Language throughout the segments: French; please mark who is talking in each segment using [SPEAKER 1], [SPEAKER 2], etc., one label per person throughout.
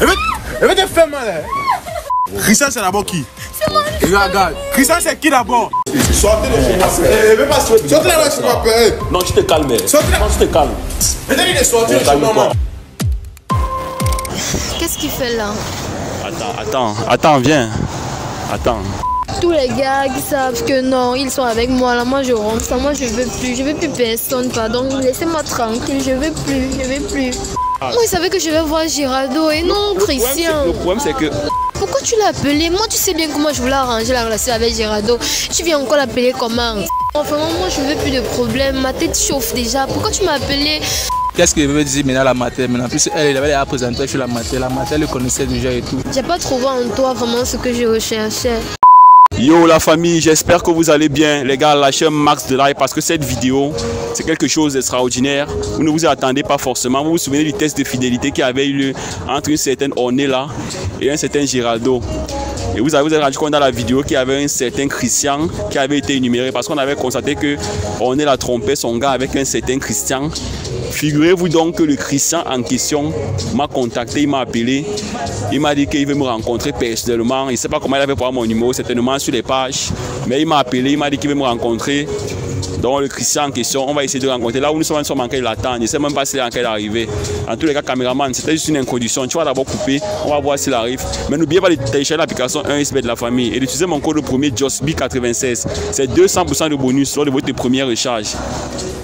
[SPEAKER 1] Elle veut, te faire mal. Hein. Christian, c'est d'abord qui?
[SPEAKER 2] C'est moi.
[SPEAKER 1] Regarde. Christian, c'est qui d'abord? Sortez de chez moi. Elle veut pas sortir. Sortez là, tu vas payer.
[SPEAKER 3] Non, tu te calmes.
[SPEAKER 1] Sortez là.
[SPEAKER 3] Non, tu te calmes.
[SPEAKER 1] Est sorti de chez moi.
[SPEAKER 2] Qu'est-ce qu'il fait là?
[SPEAKER 3] Attends, attends, attends, viens. Attends.
[SPEAKER 2] Tous les gars qui savent que non, ils sont avec moi là, moi je rentre, ça, moi je veux plus, je veux plus personne, pardon, laissez-moi tranquille, je veux plus, je veux plus. Moi, il savait que je vais voir Giraldo et non Christian.
[SPEAKER 3] Le problème, c'est que.
[SPEAKER 2] Pourquoi tu l'as appelé? Moi, tu sais bien comment je voulais arranger la relation avec Giraldo. Tu viens encore l'appeler comment? Enfin, moi, je veux plus de problème. Ma tête chauffe déjà. Pourquoi tu m'as appelé?
[SPEAKER 4] Qu'est-ce qu'il veut dire maintenant la matière Maintenant, en plus, elle, elle avait déjà présenté sur la matière. La elle le connaissait déjà et tout.
[SPEAKER 2] J'ai pas trouvé en toi vraiment ce que je recherchais.
[SPEAKER 3] Yo la famille, j'espère que vous allez bien. Les gars, lâchez un max de like parce que cette vidéo, c'est quelque chose d'extraordinaire. Vous ne vous attendez pas forcément. Vous vous souvenez du test de fidélité qui avait eu lieu entre une certaine Ornella et un certain Giraldo. Et vous avez vous êtes rendu compte dans la vidéo qu'il y avait un certain Christian qui avait été énuméré parce qu'on avait constaté que Ornella trompait son gars avec un certain Christian. Figurez-vous donc que le Christian en question m'a contacté, il m'a appelé, il m'a dit qu'il veut me rencontrer personnellement. Il ne sait pas comment il avait pour mon numéro, certainement sur les pages, mais il m'a appelé, il m'a dit qu'il veut me rencontrer. Donc le Christian en question, on va essayer de le rencontrer. Là où nous sommes, nous sommes en train de l'attendre. Je ne sais même pas s'il est en train d'arriver. En tous les cas, caméraman, c'était juste une introduction. Tu vas d'abord couper, on va voir s'il arrive. Mais n'oubliez pas de télécharger l'application 1SB de la famille et d'utiliser mon code premier JOSB96. C'est 200% de bonus lors de votre première recharge.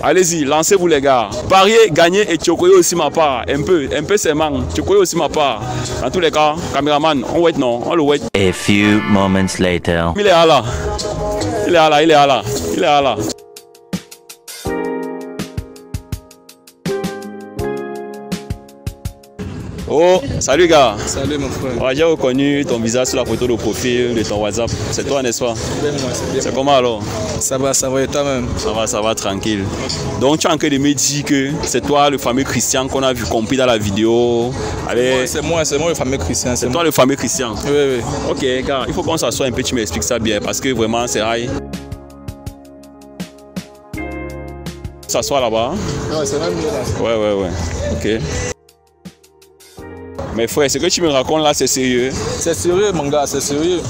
[SPEAKER 3] Allez-y, lancez-vous les gars. Pariez, gagnez et Tchokoye aussi ma part. Un peu, un peu c'est man. Tchokoye aussi ma part. En tous les cas, caméraman, on wait non, on le wait.
[SPEAKER 5] A few moments later.
[SPEAKER 3] Il est là. Il est là, il est là. Il est là. Oh, salut gars.
[SPEAKER 4] Salut mon frère.
[SPEAKER 3] Ouais, J'ai reconnu ton visage sur la photo de profil de ton WhatsApp. C'est toi, n'est-ce pas?
[SPEAKER 4] Ben, moi, c'est bien.
[SPEAKER 3] C'est comment alors?
[SPEAKER 4] Ça va, ça va et toi-même
[SPEAKER 3] Ça va, ça va, tranquille. Donc tu es en train de me dire que c'est toi le fameux Christian qu'on a vu compris dans la vidéo.
[SPEAKER 4] C'est moi, c'est moi le fameux Christian.
[SPEAKER 3] c'est
[SPEAKER 4] C'est
[SPEAKER 3] toi
[SPEAKER 4] moi.
[SPEAKER 3] le fameux Christian.
[SPEAKER 4] Oui, oui.
[SPEAKER 3] Ok, gars, il faut qu'on s'assoie un peu, tu m'expliques ça bien parce que vraiment c'est rail. S'assoit là-bas.
[SPEAKER 4] Ouais, c'est même mieux là.
[SPEAKER 3] Ouais, ouais, ouais. Ok. Mais frère, ce que tu me racontes là, c'est sérieux.
[SPEAKER 4] C'est sérieux, mon gars, c'est sérieux.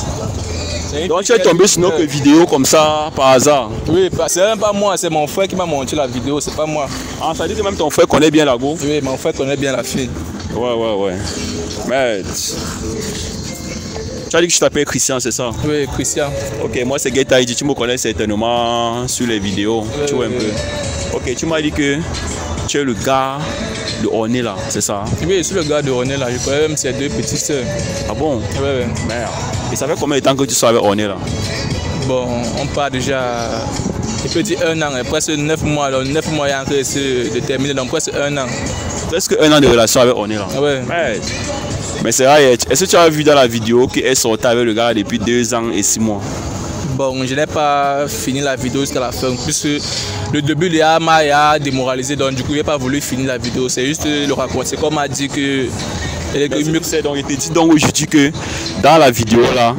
[SPEAKER 3] Donc tu es tombé sur notre vidéo comme ça par hasard.
[SPEAKER 4] Oui, c'est même pas moi, c'est mon frère qui m'a montré la vidéo, c'est pas moi.
[SPEAKER 3] Ah, ça dire que même ton frère connaît bien la go.
[SPEAKER 4] Oui, mon frère connaît bien la fille.
[SPEAKER 3] Ouais, ouais, ouais. Mais. Tu as dit que tu t'appelles Christian, c'est ça?
[SPEAKER 4] Oui, Christian.
[SPEAKER 3] Ok, moi c'est Geta tu me connais certainement sur les vidéos. tu vois un
[SPEAKER 4] oui,
[SPEAKER 3] peu. Ok, tu m'as dit que tu es le gars de Orné là, c'est ça
[SPEAKER 4] Oui, je suis le gars de René là, je connais même ses deux petites sœurs.
[SPEAKER 3] Ah bon?
[SPEAKER 4] Ouais, ouais.
[SPEAKER 3] Merde. Et ça fait combien de temps que tu sois avec Orné là?
[SPEAKER 4] Bon, on part déjà, je peux dire un an, hein, presque neuf mois, alors neuf mois, a encore de terminer, donc presque un an.
[SPEAKER 3] Presque un an de relation avec Orné là.
[SPEAKER 4] Ouais.
[SPEAKER 3] Merde. Mais c'est vrai, est-ce que tu as vu dans la vidéo qu'elle sortait avec le gars depuis deux ans et six mois?
[SPEAKER 4] Bon, je n'ai pas fini la vidéo jusqu'à la fin, puisque le début, il a, m'a il a démoralisé, donc du coup, il n'a pas voulu finir la vidéo. C'est juste le raccourci. C'est comme m'a dit que. Que
[SPEAKER 3] C'est donc, il te dit donc aujourd'hui que dans la vidéo là,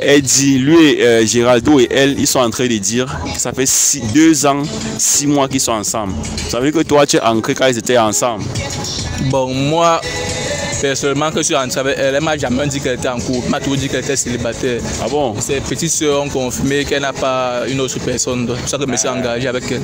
[SPEAKER 3] elle dit, lui et euh, Géraldo et elle, ils sont en train de dire que ça fait six- deux ans, six mois qu'ils sont ensemble. Ça veut dire que toi, tu es ancré quand ils étaient ensemble.
[SPEAKER 4] Bon, moi, personnellement, que je suis rentré avec elle, elle m'a jamais dit qu'elle était en couple. Elle m'a toujours dit qu'elle était célibataire.
[SPEAKER 3] Ah bon?
[SPEAKER 4] Et Ses petites sœurs ont confirmé qu'elle n'a pas une autre personne. C'est pour ça que je me suis engagé avec elle.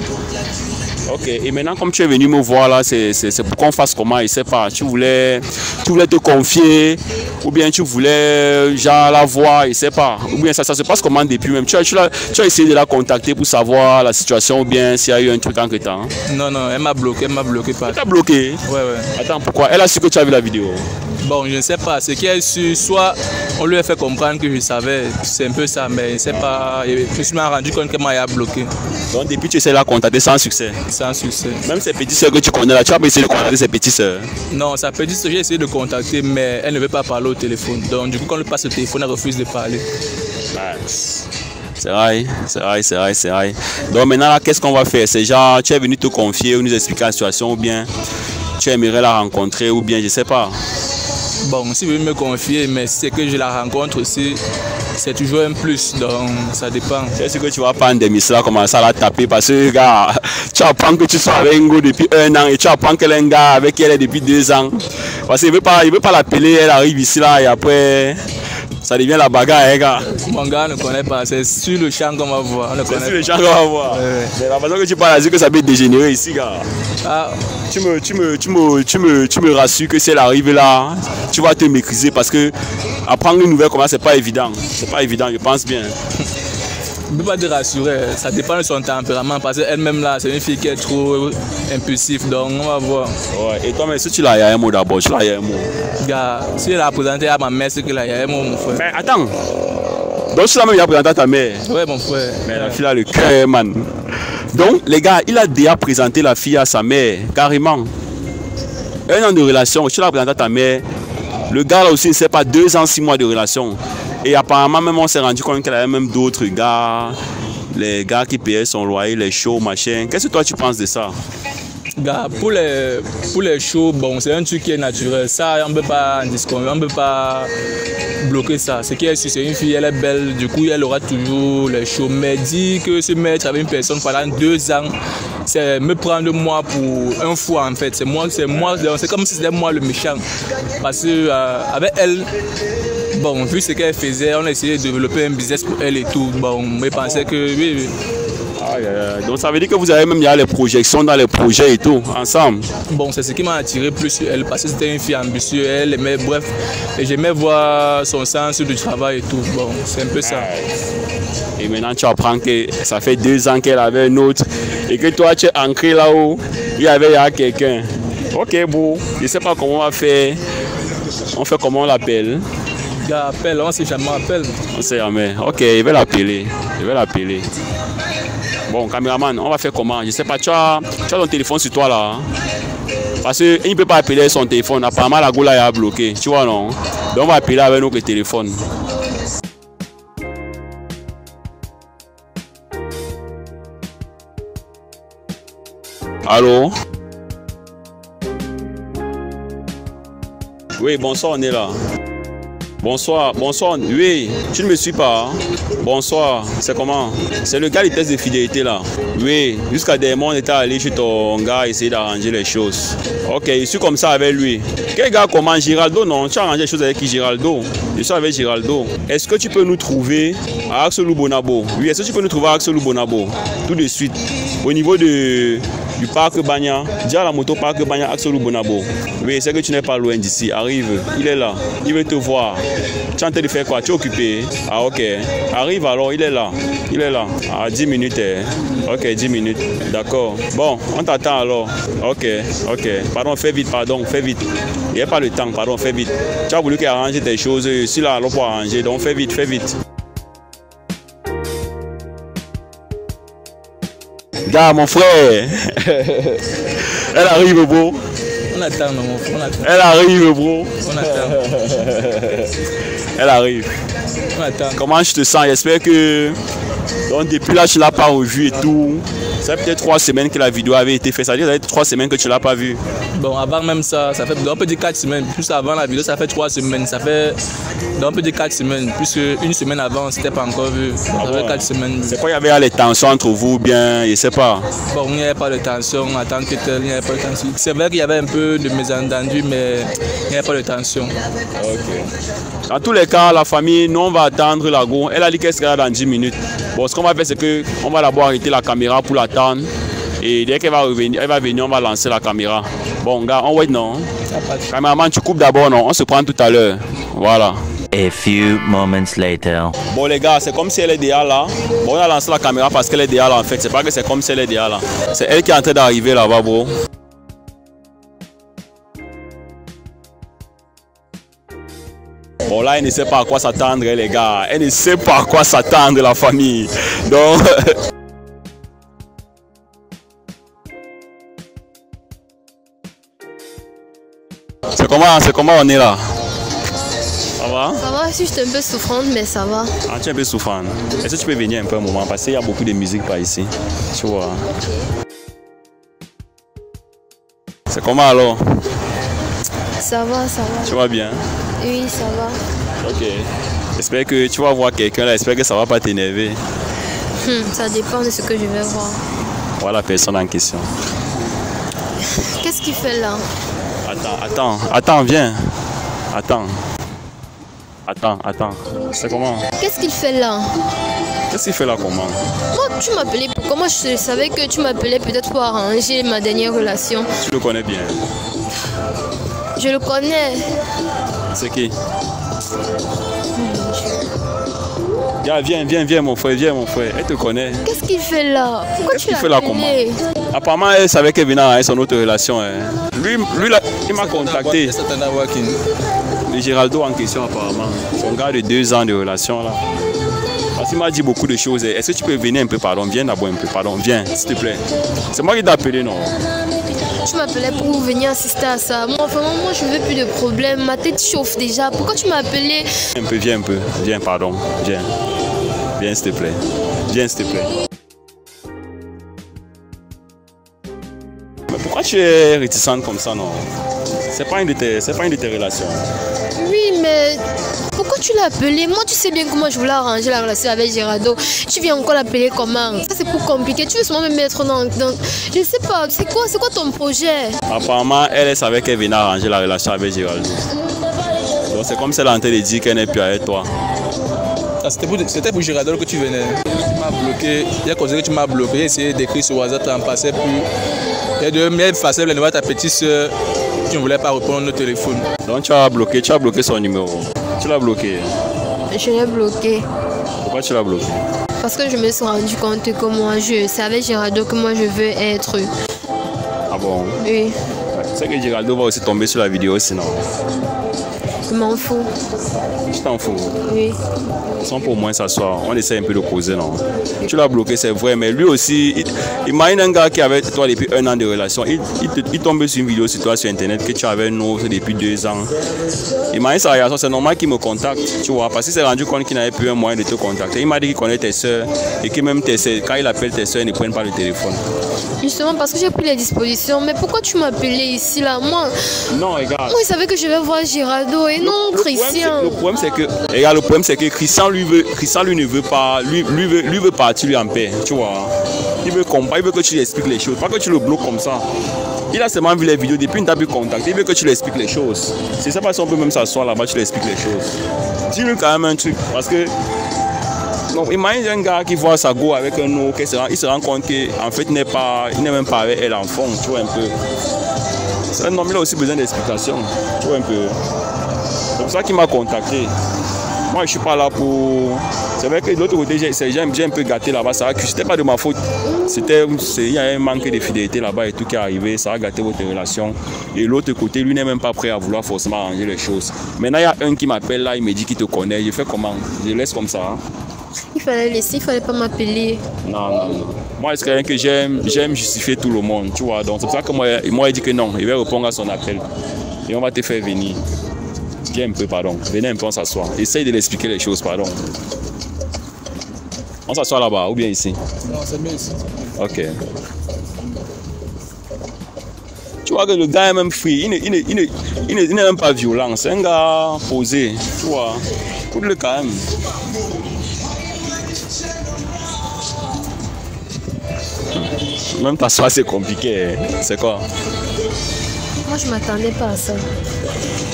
[SPEAKER 3] Ok, et maintenant, comme tu es venu me voir là, c'est c'est- c'est pour qu'on fasse comment, je sais pas. Tu voulais, tu voulais te confier, ou bien tu voulais, genre, la voir, je sais pas. Ou bien ça, ça se passe comment depuis même? Tu as, tu, as essayé de la contacter pour savoir la situation, ou bien s'il y a eu un truc en temps.
[SPEAKER 4] Non, non, elle m'a bloqué, elle m'a bloqué par.
[SPEAKER 3] Elle t'a bloqué?
[SPEAKER 4] Ouais, ouais.
[SPEAKER 3] Attends, pourquoi? Elle a su que tu as vu la vidéo.
[SPEAKER 4] Bon, je ne sais pas. Ce qu'elle a su, soit on lui a fait comprendre que je savais, c'est un peu ça, mais sais pas. Je me suis rendu compte qu'elle m'a bloqué,
[SPEAKER 3] Donc depuis tu essaies de la contacter sans succès?
[SPEAKER 4] sans succès.
[SPEAKER 3] Même ces petites soeurs que tu connais là, tu as pas essayé de contacter ces petites soeurs.
[SPEAKER 4] Non, peut dire que j'ai essayé de contacter, mais elle ne veut pas parler au téléphone. Donc, du coup, quand on lui passe le téléphone, elle refuse de parler.
[SPEAKER 3] C'est vrai, c'est vrai, c'est vrai, c'est vrai. Donc maintenant là, qu'est-ce qu'on va faire? C'est genre, tu es venu te confier ou nous expliquer la situation ou bien tu aimerais la rencontrer ou bien je sais pas.
[SPEAKER 4] Bon, si vous me confier, mais c'est que je la rencontre aussi, c'est toujours un plus, donc ça dépend.
[SPEAKER 3] Est-ce que tu vas prendre des missiles commencer à la taper? Parce que, gars, tu apprends que tu sois avec Ngo depuis un an et tu apprends qu'elle est un gars avec elle depuis deux ans. Parce qu'il ne veut pas l'appeler, elle arrive ici là et après, ça devient la bagarre, hein, gars.
[SPEAKER 4] Mon gars ne connaît pas, c'est sur le champ qu'on va voir. On
[SPEAKER 3] C'est sur les gens qu'on va voir.
[SPEAKER 4] Ouais.
[SPEAKER 3] Mais la façon que tu parles, c'est que ça peut dégénérer ici, gars.
[SPEAKER 4] Ah,
[SPEAKER 3] Tu me, tu me, tu me, tu me, tu me rassures que si elle arrive là, tu vas te maîtriser parce que apprendre une nouvelle comme ça, c'est pas évident. C'est pas évident, je pense bien.
[SPEAKER 4] je ne peux pas te rassurer, ça dépend de son tempérament parce qu'elle-même là, c'est une fille qui est trop impulsive, donc on va voir.
[SPEAKER 3] Ouais. Et toi, mais si tu l'as, il y a un mot d'abord, tu l'as, il y a un mot.
[SPEAKER 4] Gars, si elle a présenté à ma mère, c'est que là, il y a un mot, mon frère.
[SPEAKER 3] Mais attends. Donc, tu l'as même déjà présenté à ta mère.
[SPEAKER 4] Ouais, mon frère.
[SPEAKER 3] Mais la fille a le cœur, man. Donc, les gars, il a déjà présenté la fille à sa mère, carrément. Un an de relation, tu l'as présenté à ta mère. Le gars là aussi, c'est pas deux ans, six mois de relation. Et apparemment, même on s'est rendu compte qu'elle avait même d'autres gars. Les gars qui payaient son loyer, les shows, machin. Qu'est-ce que toi tu penses de ça?
[SPEAKER 4] Gars, pour les, pour les shows, bon, c'est un truc qui est naturel. Ça, on ne peut pas on peut pas bloquer ça. Ce qui est c'est une fille, elle est belle, du coup, elle aura toujours les shows. Mais dire que se mettre avec une personne pendant deux ans, c'est me prendre moi pour un fou en fait. C'est moi, c'est moi, c'est comme si c'était moi le méchant. Parce que euh, avec elle, bon, vu ce qu'elle faisait, on a essayé de développer un business pour elle et tout. Bon, mais pensais que oui, oui.
[SPEAKER 3] Donc ça veut dire que vous avez même il y a les projections dans les projets et tout, ensemble.
[SPEAKER 4] Bon, c'est ce qui m'a attiré plus sur elle parce que c'était une fille ambitieuse, elle aimait, bref, et j'aimais voir son sens du travail et tout. Bon, c'est un peu ça.
[SPEAKER 3] Et maintenant tu apprends que ça fait deux ans qu'elle avait un autre et que toi tu es ancré là-haut, il y avait quelqu'un. Ok, bon, je sais pas comment on va faire. On fait comment on l'appelle
[SPEAKER 4] Gars, appelle, on sait jamais, appelle.
[SPEAKER 3] On sait jamais. Ok, je vais l'appeler. Je vais l'appeler. Bon, caméraman, on va faire comment? Je sais pas, tu as, tu as ton téléphone sur toi là. hein? Parce qu'il ne peut pas appeler son téléphone. Apparemment, la est à bloqué. Tu vois, non? Donc, on va appeler avec notre téléphone. Allô? Oui, bonsoir, on est là. Bonsoir, bonsoir. Oui, tu ne me suis pas. hein? Bonsoir, c'est comment? C'est le gars du test de fidélité là. Oui, jusqu'à des mois, on était allé chez ton gars essayer d'arranger les choses. Ok, je suis comme ça avec lui. Quel gars comment? Giraldo Non, tu as arrangé les choses avec qui Giraldo? Je suis avec Giraldo. Est-ce que tu peux nous trouver à Axelou Bonabo Oui, est-ce que tu peux nous trouver à Axelou Bonabo Tout de suite. Au niveau de, du parc Bagna, dis à la moto parc Bagna Axelou Bonabo. Oui, c'est que tu n'es pas loin d'ici. Arrive, il est là. Il veut te voir. Tu es en train de faire quoi? Tu es occupé? Ah, ok. Arrive alors, il est là. Il est là. Ah, 10 minutes. eh. Ok, 10 minutes. D'accord. Bon, on t'attend alors. Ok, ok. Pardon, fais vite, pardon, fais vite. Il n'y a pas le temps, pardon, fais vite. Tu as voulu qu'il arrange tes choses. Je suis là alors pour arranger. Donc, fais vite, fais vite. Gars, mon frère. Elle arrive, bro.
[SPEAKER 4] On attend, mon frère, on attend.
[SPEAKER 3] Elle arrive, bro.
[SPEAKER 4] On attend.
[SPEAKER 3] Elle arrive.
[SPEAKER 4] On attend.
[SPEAKER 3] Comment je te sens? J'espère que. Donc, depuis là, tu l'as pas revu et tout. Ça fait peut-être trois semaines que la vidéo avait été faite. Ça veut dire que ça fait trois semaines que tu l'as pas vu.
[SPEAKER 4] Bon, avant même ça, ça fait, on peut dire 4 semaines. Plus avant la vidéo, ça fait 3 semaines. Ça fait, on peut dire 4 semaines. Puisque une semaine avant, c'était pas encore vu. Ça fait
[SPEAKER 3] ouais.
[SPEAKER 4] 4 semaines.
[SPEAKER 3] C'est quoi, il y avait les tensions entre vous ou bien, je sais pas?
[SPEAKER 4] Bon, il n'y avait pas de tension en tant que tel, il n'y avait pas de tension. C'est vrai qu'il y avait un peu de mésentendus, mais il n'y avait pas de tension.
[SPEAKER 3] Dans tous les cas, la famille, nous on va attendre la go. Elle a dit qu'elle sera dans 10 minutes. Bon, ce qu'on va faire, c'est que on va d'abord arrêter la caméra pour l'attendre. Et dès qu'elle va revenir, elle va venir, on va lancer la caméra. Bon, gars, on wait non? Caméraman, tu coupes d'abord, non? On se prend tout à l'heure. Voilà.
[SPEAKER 5] A few moments later.
[SPEAKER 3] Bon les gars, c'est comme si elle est déjà là. Bon, on a lancé la caméra parce qu'elle est déjà là en fait. C'est pas que c'est comme si elle est déjà là. C'est elle qui est en train d'arriver là-bas, bro. Bon là, elle ne sait pas à quoi s'attendre, hein, les gars. Elle ne sait pas à quoi s'attendre, la famille. Donc... C'est comment, c'est comment on est là? Ça va?
[SPEAKER 2] Ça va, si je suis un peu souffrante, mais ça va.
[SPEAKER 3] Ah, tu es un peu souffrant. Est-ce que tu peux venir un peu un moment? Parce qu'il y a beaucoup de musique par ici. Tu vois. C'est comment alors?
[SPEAKER 2] Ça va, ça va.
[SPEAKER 3] Tu vas bien?
[SPEAKER 2] Oui, ça va.
[SPEAKER 3] Ok. J'espère que tu vas voir quelqu'un là, j'espère que ça va pas t'énerver.
[SPEAKER 2] Hmm, ça dépend de ce que je vais voir.
[SPEAKER 3] Voilà la personne en question.
[SPEAKER 2] Qu'est-ce qu'il fait là?
[SPEAKER 3] Attends, attends, attends, viens. Attends. Attends, attends. C'est comment?
[SPEAKER 2] Qu'est-ce qu'il fait là?
[SPEAKER 3] Qu'est-ce qu'il fait là comment?
[SPEAKER 2] Moi, tu m'appelais Moi, je savais que tu m'appelais peut-être pour arranger ma dernière relation.
[SPEAKER 3] Tu le connais bien.
[SPEAKER 2] Je le connais.
[SPEAKER 3] C'est qui? Viens, viens, viens, viens, mon frère, viens, mon frère. Elle te connaît.
[SPEAKER 2] Qu'est-ce qu'il fait là? Pourquoi
[SPEAKER 3] Qu'est-ce
[SPEAKER 2] tu
[SPEAKER 3] qu'il
[SPEAKER 2] l'as
[SPEAKER 3] fait là,
[SPEAKER 2] appelé?
[SPEAKER 3] Apparemment, elle savait qu'elle venait arranger son autre relation. hein. Lui, lui là, il m'a contacté. Le Géraldo en question, apparemment. Son gars de deux ans de relation, là. Parce qu'il m'a dit beaucoup de choses. Est-ce que tu peux venir un peu, pardon? Viens d'abord un peu, pardon. Viens, s'il te plaît. C'est moi qui t'ai appelé, non?
[SPEAKER 2] Tu m'appelais pour venir assister à ça. Moi, vraiment, moi, je veux plus de problème. Ma tête chauffe déjà. Pourquoi tu m'as appelé?
[SPEAKER 3] Un peu, viens un peu. Viens, pardon. Viens. Viens, s'il te plaît. Viens, s'il te plaît. Mais pourquoi tu es réticente comme ça, non? C'est pas une de tes, c'est pas une de tes relations.
[SPEAKER 2] Oui, mais pourquoi tu l'as appelé? Moi, tu sais bien comment je voulais arranger la relation avec Gérardo. Tu viens encore l'appeler comment? Ça, c'est pour compliquer. Tu veux seulement me mettre dans. dans... Je sais pas, c'est quoi, c'est quoi ton projet?
[SPEAKER 3] Apparemment, elle, savait qu'elle venait arranger la relation avec Géraldo. Donc c'est comme si elle en train de dire qu'elle n'est plus avec toi.
[SPEAKER 4] Ah, C'était pour, c'était pour que tu venais. Tu m'as bloqué. Il y a causé que tu m'as bloqué. J'ai essayé d'écrire sur WhatsApp, tu n'en passais plus. Il y a de même facile de voir ta petite soeur. Tu ne voulais pas répondre au téléphone.
[SPEAKER 3] Donc tu as bloqué, tu as bloqué son numéro. Tu l'as bloqué.
[SPEAKER 2] Je l'ai bloqué.
[SPEAKER 3] Pourquoi tu l'as bloqué?
[SPEAKER 2] Parce que je me suis rendu compte que moi, je avec Gérardo que moi, je veux être.
[SPEAKER 3] Ah bon?
[SPEAKER 2] Oui,
[SPEAKER 3] Tu sais que Géraldo va aussi tomber sur la vidéo sinon.
[SPEAKER 2] Je m'en fous.
[SPEAKER 3] Je t'en fous.
[SPEAKER 2] Oui.
[SPEAKER 3] Sans pour moins s'asseoir. On essaie un peu de causer, non? Tu l'as bloqué, c'est vrai, mais lui aussi, il, imagine un gars qui avait toi depuis un an de relation. Il, il, te- il tombe sur une vidéo sur toi sur internet que tu avais un autre depuis deux ans. Imagine sa réaction, c'est normal qu'il me contacte, tu vois, parce qu'il s'est rendu compte qu'il n'avait plus un moyen de te contacter. Il m'a dit qu'il connaît tes soeurs et que même tes soeurs, quand il appelle tes soeurs, ils ne prennent pas le téléphone.
[SPEAKER 2] Justement parce que j'ai pris les dispositions. Mais pourquoi tu m'as appelé ici là? Moi,
[SPEAKER 3] Non, regarde.
[SPEAKER 2] moi, il savait que je vais voir Gérardo et non
[SPEAKER 3] Le problème, c'est-
[SPEAKER 2] Christian.
[SPEAKER 3] Le problème, c'est que, regarde, le problème, c'est que Christian, lui, veut, Christian, lui, ne veut pas, lui, lui, veut, lui veut partir, lui, en paix, tu vois. Il veut comprendre, il veut que tu lui expliques les choses, pas que tu le bloques comme ça. Il a seulement vu les vidéos, depuis il t'a pu contacter, il veut que tu lui expliques les choses. C'est ça, pas si on peut même s'asseoir là-bas, tu lui expliques les choses. Dis-lui quand même un truc, parce que, non, imagine un gars qui voit sa go avec un rend- il se rend compte qu'en fait, il n'est pas, il n'est même pas avec elle en fond, tu vois un peu. C'est un homme, il a aussi besoin d'explications, tu vois un peu. C'est pour ça qu'il m'a contacté. Moi, je suis pas là pour. C'est vrai que de l'autre côté, j'ai un peu gâté là-bas. Ça a C'était pas de ma faute. C'était, il y a un manque de fidélité là-bas et tout qui est arrivé. Ça a gâté votre relation. Et l'autre côté, lui n'est même pas prêt à vouloir forcément arranger les choses. Maintenant, il y a un qui m'appelle là, il me dit qu'il te connaît. Je fais comment? Je laisse comme ça. hein?
[SPEAKER 2] Il fallait laisser, il fallait pas m'appeler.
[SPEAKER 3] Non, non, non. Moi, c'est quelqu'un que j'aime, j'aime justifier tout le monde, tu vois. Donc, c'est pour ça que moi, moi, il dit que non, il va répondre à son appel. Et on va te faire venir. Viens un peu, pardon. Venez un peu, on s'assoit. Essaye de l'expliquer les choses, pardon. On s'assoit là-bas, ou bien ici?
[SPEAKER 4] Non, c'est mieux ici.
[SPEAKER 3] Ok. Tu vois que le gars est même free. Il n'est il n'est- il n'est- il n'est- il n'est même pas violent. C'est un gars posé. Tu vois. Écoute-le quand même. Même t'asseoir, c'est compliqué. hein. C'est quoi?
[SPEAKER 2] Moi, je m'attendais pas à ça.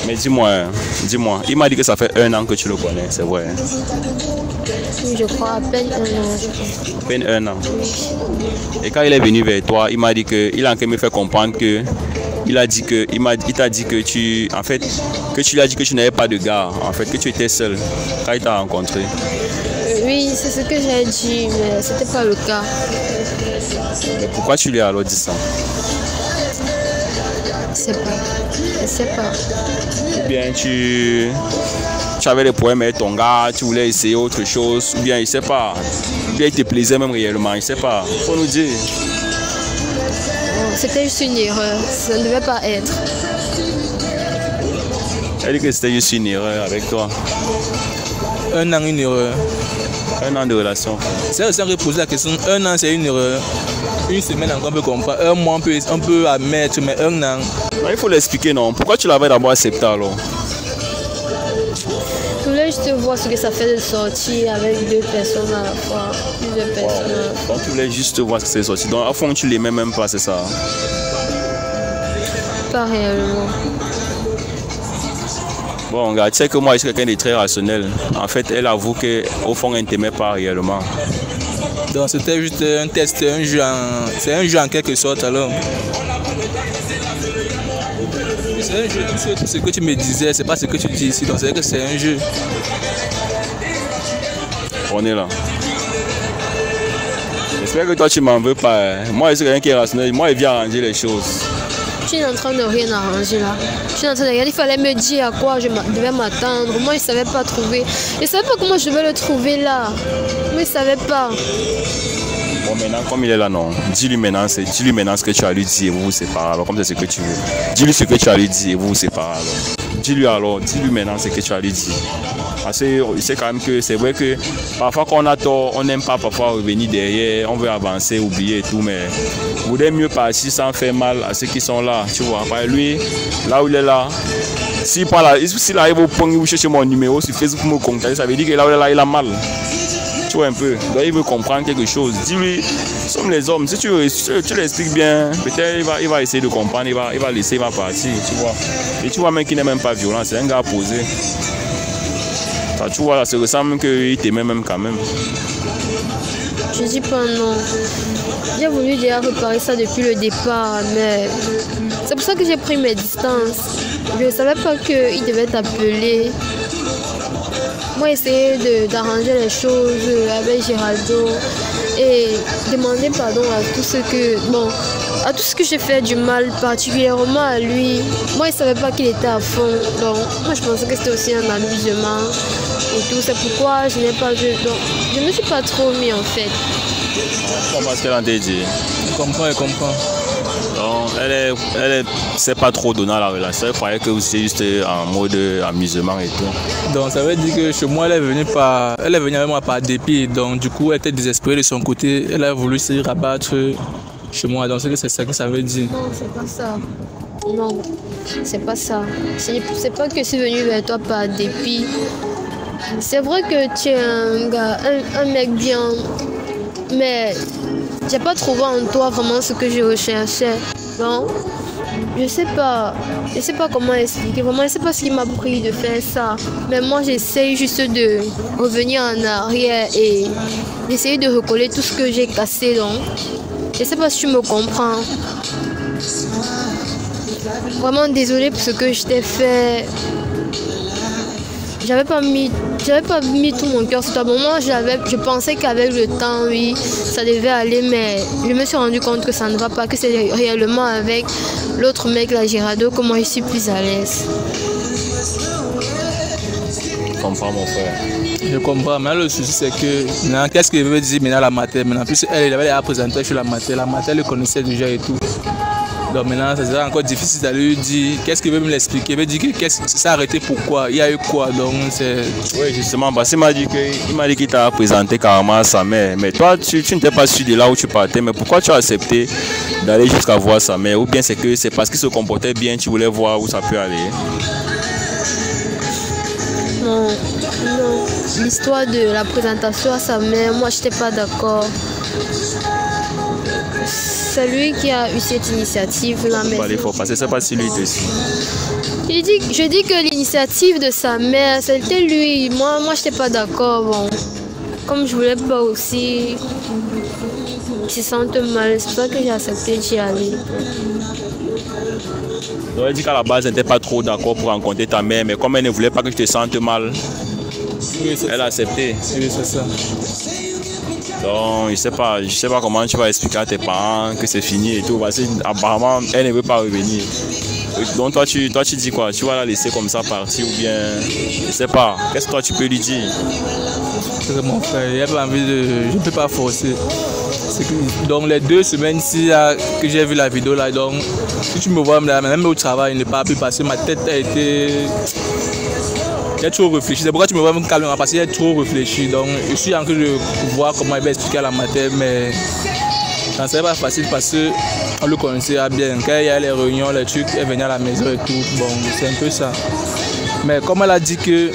[SPEAKER 3] Mais dis-moi, hein, dis-moi. Il m'a dit que ça fait un an que tu le connais, c'est vrai. hein.
[SPEAKER 2] Oui, je crois à peine un an.
[SPEAKER 3] À peine un an. Et quand il est venu vers toi, il m'a dit que il a encore me fait comprendre que il a dit que il m'a il t'a dit que tu en fait que tu lui as dit que tu n'avais pas de gars, en fait que tu étais seul quand il t'a rencontré.
[SPEAKER 2] Oui, c'est ce que j'ai dit, mais c'était pas le cas.
[SPEAKER 3] Pourquoi tu lui as alors dit ça
[SPEAKER 2] Je sais pas. Je sais pas.
[SPEAKER 3] Ou bien tu tu avais des problèmes avec ton gars, tu voulais essayer autre chose, ou bien il sait pas, ou bien il te plaisait même réellement, il sait pas. Faut nous dire.
[SPEAKER 2] C'était juste une erreur. Ça ne devait pas être.
[SPEAKER 3] Elle dit que c'était juste une erreur avec toi.
[SPEAKER 4] Un an, une erreur.
[SPEAKER 3] Un an de relation.
[SPEAKER 4] C'est aussi que poser la question. Un an, c'est une erreur. Une semaine, encore, on peut comprendre. Un mois, on peut, on peut admettre, mais un an.
[SPEAKER 3] Non, il faut l'expliquer, non? Pourquoi tu l'avais d'abord accepté alors?
[SPEAKER 2] Je voulais juste voir ce que ça fait de sortir avec deux personnes à la fois. Plusieurs personnes à la fois.
[SPEAKER 3] Donc tu voulais juste voir ce que c'est sorti. Donc à fond tu l'aimais même pas, c'est ça?
[SPEAKER 2] Pas réellement.
[SPEAKER 3] Bon, regarde, tu sais que moi, je suis quelqu'un de très rationnel. En fait, elle avoue qu'au fond, elle ne t'aimait pas réellement.
[SPEAKER 4] Donc c'était juste un test, un jeu en... c'est un jeu en quelque sorte alors. C'est un jeu, tout ce, que tu me disais, c'est pas ce que tu dis ici, donc c'est que c'est un jeu.
[SPEAKER 3] On est là. J'espère que toi, tu m'en veux pas. hein. Moi, je suis quelqu'un qui est rationnel. Moi, il vient arranger les choses.
[SPEAKER 2] Je suis en train de rien arranger là. Je suis en train de. Il fallait me dire à quoi je devais m'attendre. Moi, je ne savais pas trouver. Je ne savais pas comment je devais le trouver là. Moi, je ne savais pas.
[SPEAKER 3] Bon, maintenant, comme il est là, non. Dis-lui maintenant, dis-lui maintenant ce que tu as lui dit et vous vous séparez. Alors, comme c'est ce que tu veux. Dis-lui ce que tu as lui dit et vous vous séparez. Alors. Dis-lui alors, dis-lui maintenant ce que tu as dit. Parce que il sait quand même que c'est vrai que parfois quand on a tort, on n'aime pas parfois revenir derrière, on veut avancer, oublier et tout, mais il vaudrait mieux partir sans faire mal à ceux qui sont là, tu vois. Que lui, là où il est là, s'il s'il arrive au point où chercher mon numéro sur Facebook pour me contacter, ça veut dire que là où il est là, il a mal. Tu vois un peu. Donc il veut comprendre quelque chose. Dis-lui, sommes les hommes. Si tu, l'expliques bien, peut-être il va, il va essayer de comprendre, il va, il va laisser, il va partir, tu vois. Et tu vois même qu'il n'est même pas violent, c'est un gars posé. Ça, tu vois, là, ça ressemble qu'il t'aimait même quand même.
[SPEAKER 2] Je dis pas non. J'ai voulu déjà réparer ça depuis le départ, mais c'est pour ça que j'ai pris mes distances. Je ne savais pas qu'il devait t'appeler. Moi, essayer d'arranger les choses avec Géraldo et demander pardon à tout ce que, bon, à tout ce que j'ai fait du mal, particulièrement à lui. Moi, il ne savait pas qu'il était à fond. Donc, moi, je pensais que c'était aussi un amusement et tout. C'est pourquoi je n'ai pas vu. Donc, je ne me suis pas trop mis en fait.
[SPEAKER 3] Je comprends ce qu'elle a dit.
[SPEAKER 4] Je comprends, je comprends.
[SPEAKER 3] Donc, elle est, elle est, c'est pas trop donnant à la relation. Elle croyait que vous étiez juste en mode amusement et tout.
[SPEAKER 4] Donc ça veut dire que chez moi, elle est venue par, elle est venue avec moi par dépit. Donc du coup, elle était désespérée de son côté. Elle a voulu se rabattre chez moi. Donc c'est que c'est ça que ça veut dire.
[SPEAKER 2] Non, c'est pas ça. Non, c'est pas ça. C'est c'est pas que je suis venue vers toi par dépit. C'est vrai que tu es un gars, un, un mec bien, mais j'ai pas trouvé en toi vraiment ce que je recherchais. Non, je sais pas, je sais pas comment expliquer. Vraiment, je sais pas ce qui m'a pris de faire ça. Mais moi, j'essaye juste de revenir en arrière et d'essayer de recoller tout ce que j'ai cassé. Donc, je sais pas si tu me comprends. Vraiment désolée pour ce que je t'ai fait. J'avais pas mis, j'avais pas mis tout mon cœur sur toi. Bon, moi, j'avais, je pensais qu'avec le temps, oui, ça devait aller, mais je me suis rendu compte que ça ne va pas, que c'est réellement avec l'autre mec, la Girado, que moi je suis plus à l'aise.
[SPEAKER 3] Je comprends, mon frère.
[SPEAKER 4] Je comprends. Mais le souci, c'est que maintenant, qu'est-ce qu'il veut dire maintenant la mater Maintenant, plus elle, elle présenté chez la mater. La mater le connaissait déjà et tout. Donc maintenant, ça sera encore difficile d'aller lui dire qu'est-ce qu'il veut me l'expliquer? Il veut dire que qu'est-ce s'est arrêté pourquoi? Il y a eu quoi? Donc c'est.
[SPEAKER 3] Oui, justement, parce qu'il m'a dit que- il m'a dit qu'il t'a présenté carrément à sa mère. Mais toi, tu, tu n'étais pas sûr de là où tu partais. Mais pourquoi tu as accepté d'aller jusqu'à voir sa mère? Ou bien c'est que c'est parce qu'il se comportait bien, tu voulais voir où ça peut aller?
[SPEAKER 2] Non, non. L'histoire de la présentation à sa mère, moi, je n'étais pas d'accord. C'est lui qui a eu cette initiative-là. mais
[SPEAKER 3] Faut aller fort, parce que c'est pas si lui te suit.
[SPEAKER 2] Il dit, je dis que l'initiative de sa mère, c'était lui. Moi, moi je n'étais pas d'accord. Bon. Comme je voulais pas aussi qu'il se sente mal, c'est pour ça que j'ai accepté d'y aller.
[SPEAKER 3] Donc elle dit qu'à la base, elle n'était pas trop d'accord pour rencontrer ta mère. Mais comme elle ne voulait pas que je te sente mal,
[SPEAKER 4] Oui,
[SPEAKER 3] elle a accepté.
[SPEAKER 4] oui, c'est ça.
[SPEAKER 3] Donc, je sais pas, je sais pas comment tu vas expliquer à tes parents que c'est fini et tout, parce qu'apparemment, elle ne veut pas revenir. Donc, toi tu, toi, tu dis quoi? Tu vas la laisser comme ça partir ou bien, je sais pas, qu'est-ce que toi tu peux lui dire?
[SPEAKER 4] C'est mon frère. Il a pas envie de. Je ne peux pas forcer. Donc les deux semaines là, que j'ai vu la vidéo là, donc si tu me vois même au travail, ne pas plus parce que ma tête a été. J'ai trop réfléchi. C'est pourquoi tu me vois calmement parce que j'ai trop réfléchi. Donc je suis en train de voir comment il va expliquer à la matin, mais ça ne serait pas facile parce qu'on le connaissait bien. Quand il y a les réunions, les trucs, elle venait à la maison et tout. Bon, c'est un peu ça. Mais comme elle a dit que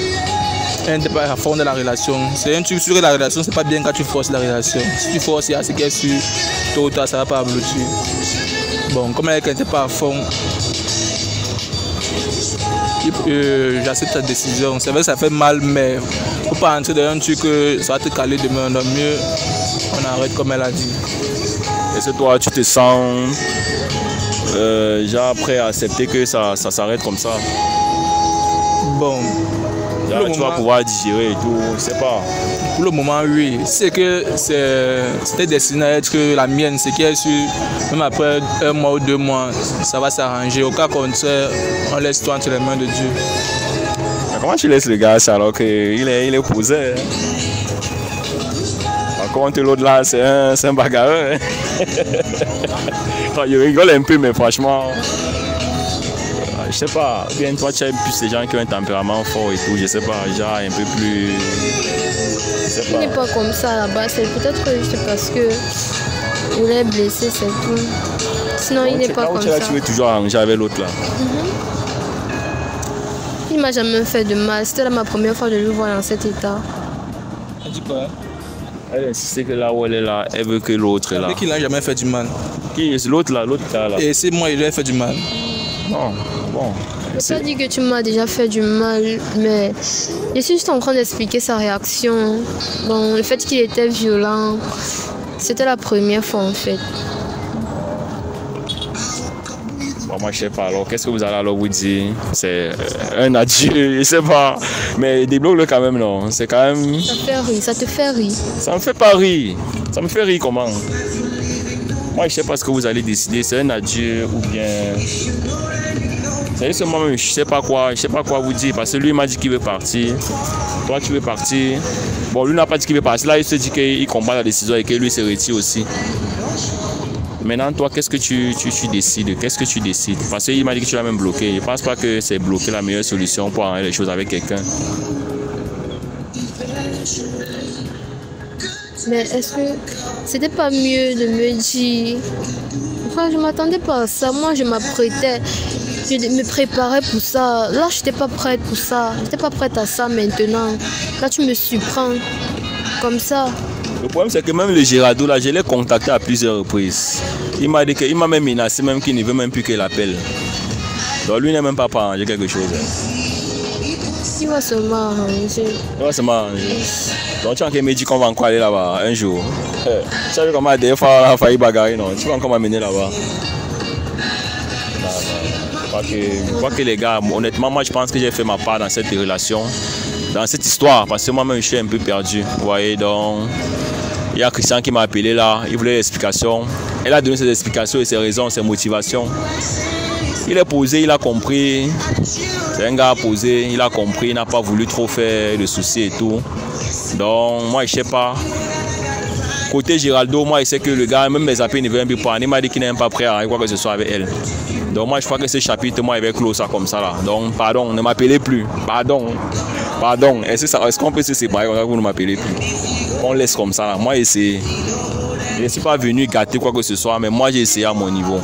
[SPEAKER 4] elle n'était pas à fond dans la relation. C'est un truc sur la relation, c'est pas bien quand tu forces la relation. Si tu forces, il y a ce est sûr, tôt ou tard, ça va pas aboutir. Bon, comme elle n'était pas à fond, euh, j'accepte ta décision. C'est vrai que ça fait mal, mais faut pas entrer dans un truc que ça va te caler demain. Donc mieux, on arrête comme elle a dit.
[SPEAKER 3] Est-ce que toi, tu te sens euh, genre prêt à accepter que ça, ça s'arrête comme ça?
[SPEAKER 4] Bon,
[SPEAKER 3] Genre, Tu vas pouvoir digérer et tout, je sais pas.
[SPEAKER 4] Pour le moment, oui. C'est que c'était destiné à être la mienne. C'est qui est sûr, même après un mois ou deux mois, ça va s'arranger. Au cas contraire, on laisse toi entre les mains de Dieu.
[SPEAKER 3] Comment tu laisses le gars alors qu'il est, il est posé hein? Contre, l'autre là, c'est un, un bagarreur. hein? Enfin, il rigole un peu, mais franchement, je sais pas. Bien, toi, tu aimes plus les gens qui ont un tempérament fort et tout, je sais pas, genre un peu plus. Je sais
[SPEAKER 2] Il n'est
[SPEAKER 3] pas.
[SPEAKER 2] comme ça là-bas. C'est peut-être juste parce que il est blessé, c'est tout. Sinon, il n'est pas
[SPEAKER 3] Là où
[SPEAKER 2] comme
[SPEAKER 3] es là,
[SPEAKER 2] ça.
[SPEAKER 3] tu veux toujours arranger avec l'autre là.
[SPEAKER 2] Il m'a jamais fait de mal. C'était là ma première fois de le voir dans cet état.
[SPEAKER 4] Elle dit quoi
[SPEAKER 3] Elle insiste que là où elle est là, elle veut que l'autre est là.
[SPEAKER 4] Et qu'il n'a jamais fait du mal.
[SPEAKER 3] Qui est l'autre là, l'autre là, là.
[SPEAKER 4] Et c'est moi, il lui a fait du mal.
[SPEAKER 3] Non, bon.
[SPEAKER 2] Pas dit que tu m'as déjà fait du mal, mais je suis juste en train d'expliquer sa réaction. Bon, le fait qu'il était violent, c'était la première fois en fait.
[SPEAKER 3] Bon, moi, je sais pas. Alors, qu'est-ce que vous allez alors vous dire? C'est euh, un adieu, je sais pas. Mais débloque-le quand même, non C'est quand même.
[SPEAKER 2] Ça fait rire, ça te fait rire.
[SPEAKER 3] Ça me fait pas rire. Ça me fait rire comment? Moi, je sais pas ce que vous allez décider. C'est un adieu ou bien. C'est moi-même, je sais pas quoi, je sais pas quoi vous dire. Parce que lui, il m'a dit qu'il veut partir. Toi, tu veux partir. Bon, lui n'a pas dit qu'il veut partir. Là, il se dit qu'il combat la décision et que lui se retire aussi. Maintenant, toi, qu'est-ce que tu, tu, tu décides? Qu'est-ce que tu décides? Parce qu'il m'a dit que tu l'as même bloqué. Je pense pas que c'est bloquer la meilleure solution pour arranger les choses avec quelqu'un.
[SPEAKER 2] Mais est-ce que c'était pas mieux de me dire. Enfin, je m'attendais pas à ça. Moi, je m'apprêtais. Je me préparais pour ça. Là, je n'étais pas prête pour ça. Je n'étais pas prête à ça maintenant. Là, tu me surprends. Comme ça.
[SPEAKER 3] Le problème, c'est que même le Girado, là, je l'ai contacté à plusieurs reprises. Il m'a dit qu'il m'a même menacé, même qu'il ne veut même plus qu'il appelle. Donc lui n'est même pas pour arranger quelque chose.
[SPEAKER 2] Il va seulement arranger.
[SPEAKER 3] Il va se m'arranger. Donc tu as me dit qu'on va encore aller là-bas un jour. Eh, Tu sais comment la fois on a failli bagarrer, non? Tu vas encore m'amener là-bas. Je crois que les gars, honnêtement, moi je pense que j'ai fait ma part dans cette relation, dans cette histoire, parce que moi-même je suis un peu perdu. Vous voyez, donc il y a Christian qui m'a appelé là, il voulait des explications. Elle a donné ses explications et ses raisons, ses motivations. Il est posé, il a compris. C'est un gars posé, il a compris, il n'a pas voulu trop faire de soucis et tout. Donc, moi, je sais pas. Côté Giraldo, moi, je sais que le gars, même mes appels, ne veut même prendre. Il m'a dit qu'il n'est pas prêt à quoi que ce soit avec elle. Donc, moi, je crois que ce chapitre, moi, il va clore ça comme ça là. Donc, pardon, ne m'appelez plus. Pardon. Pardon. Est-ce qu'on peut se séparer que vous ne m'appelez plus? On laisse comme ça là. Moi, c'est. Je ne suis pas venu gâter quoi que ce soit, mais moi, j'ai essayé à mon niveau.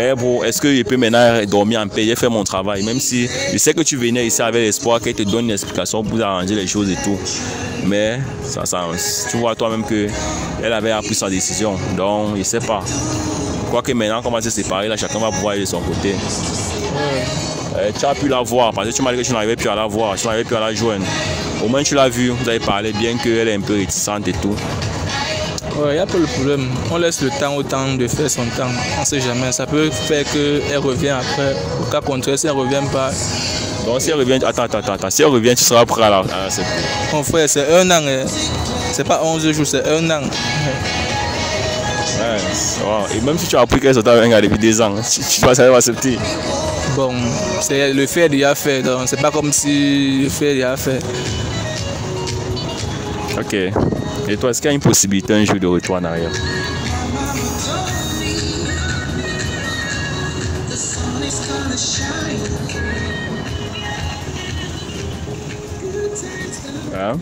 [SPEAKER 3] Eh bon, est-ce que je peux maintenant dormir en paix? J'ai fait mon travail, même si je sais que tu venais ici avec l'espoir qu'elle te donne une explication pour arranger les choses et tout. Mais ça, ça, tu vois toi-même que elle avait appris sa décision. Donc, je sais pas. Quoique maintenant, comment se séparer, là, chacun va pouvoir aller de son côté. Euh, tu as pu la voir, parce que tu m'as dit que tu n'arrivais plus à la voir, tu n'arrivais plus à la joindre. Au moins, tu l'as vue, vous avez parlé bien qu'elle est un peu réticente et tout.
[SPEAKER 4] Ouais, il n'y a pas le problème. On laisse le temps au temps de faire son temps. On ne sait jamais. Ça peut faire qu'elle revient après. Au cas contraire, si elle ne revient pas,
[SPEAKER 3] Donc, si elle revient, attends, attends, attends, si elle revient, tu seras prêt à la.
[SPEAKER 4] mon frère, c'est un an. hein. C'est pas 11 jours, c'est un an.
[SPEAKER 3] Wow. Et même si tu as appris qu'elle sortait avec un gars depuis des ans, tu, tu vas savoir accepter.
[SPEAKER 4] Bon, c'est le fait déjà fait. Donc, c'est pas comme si le fait déjà fait.
[SPEAKER 3] Ok. Et toi, est-ce qu'il y a une possibilité un jour de retour en arrière? Hein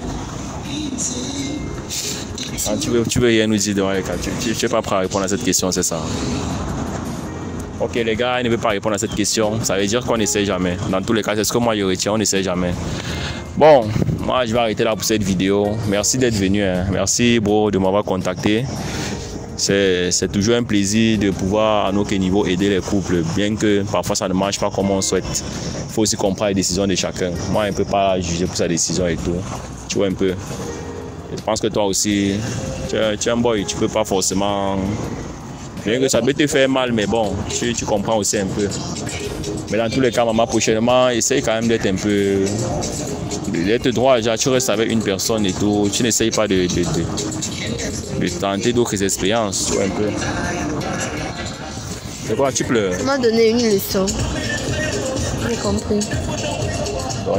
[SPEAKER 3] Ah, tu, veux, tu veux rien nous dire devant les gars Tu n'es pas prêt à répondre à cette question, c'est ça Ok, les gars, il ne veut pas répondre à cette question. Ça veut dire qu'on n'essaie jamais. Dans tous les cas, c'est ce que moi je retiens, on n'essaie jamais. Bon, moi je vais arrêter là pour cette vidéo. Merci d'être venu. hein. Merci bro de m'avoir contacté. C'est toujours un plaisir de pouvoir à notre niveau aider les couples, bien que parfois ça ne marche pas comme on souhaite. Il faut aussi comprendre les décisions de chacun. Moi, je ne peux pas juger pour sa décision et tout. Tu vois un peu. Je pense que toi aussi, tu es, tu es un boy, tu peux pas forcément. Bien que ça peut te faire mal, mais bon, tu, tu comprends aussi un peu. Mais dans tous les cas, maman, prochainement, essaye quand même d'être un peu. d'être droit. Genre, tu restes avec une personne et tout. Tu n'essayes pas de, de, de, de tenter d'autres expériences, tu vois un peu. C'est quoi, tu pleures?
[SPEAKER 2] Tu m'as donné une leçon. J'ai compris.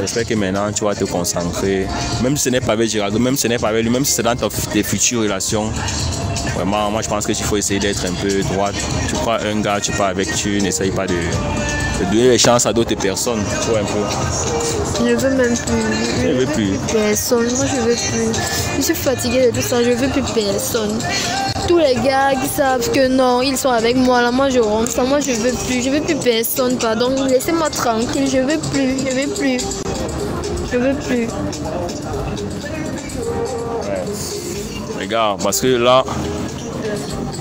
[SPEAKER 3] J'espère que maintenant tu vas te concentrer. Même si ce n'est pas avec Gérardo, même si ce n'est pas avec lui, même si c'est dans tes futures relations. Vraiment, moi je pense que il faut essayer d'être un peu droite. Tu crois un gars, tu pars avec, tu n'essayes pas de, de donner les chances à d'autres personnes. Tu vois un peu.
[SPEAKER 2] Je veux même plus.
[SPEAKER 3] Je veux plus.
[SPEAKER 2] personne. Moi, je veux plus. Je suis fatiguée de tout ça. Je veux plus personne. Tous les gars qui savent que non, ils sont avec moi. Là, moi, je rentre. Ça, moi, je veux plus. Je veux plus personne. Pardon. Laissez-moi tranquille. Je veux plus. Je veux plus. Je veux plus.
[SPEAKER 3] Regarde, parce que là,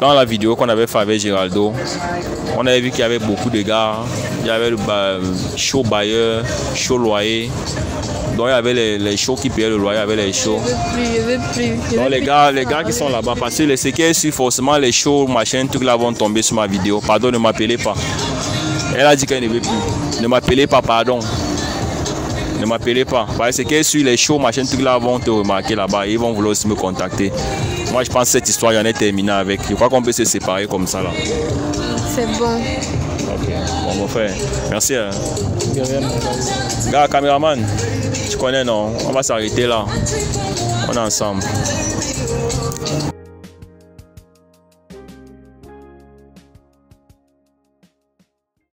[SPEAKER 3] dans la vidéo qu'on avait fait avec Géraldo, on avait vu qu'il y avait beaucoup de gars. Il y avait le show bailleur, show loyer. Donc il y avait les, les shows qui payaient le loyer, il y avait les shows.
[SPEAKER 2] Je veux plus. Je veux plus. Je
[SPEAKER 3] Donc les
[SPEAKER 2] plus
[SPEAKER 3] gars, les gars qui sont là-bas, parce que les séquelles forcément les shows, machin, trucs là vont tomber sur ma vidéo. Pardon, ne m'appelez pas. Elle a dit qu'elle ne veut plus. Ne m'appelez pas, pardon. Ne m'appelez pas. Parce que sur les shows, machin, trucs là vont te remarquer là-bas. Ils vont vouloir aussi me contacter. Moi, je pense que cette histoire, j'en ai terminé avec. Je crois qu'on peut se séparer comme ça là.
[SPEAKER 2] C'est bon.
[SPEAKER 3] Ok, bon, mon frère. Merci. hein. Gars, caméraman, tu connais non? On va s'arrêter là. On est ensemble.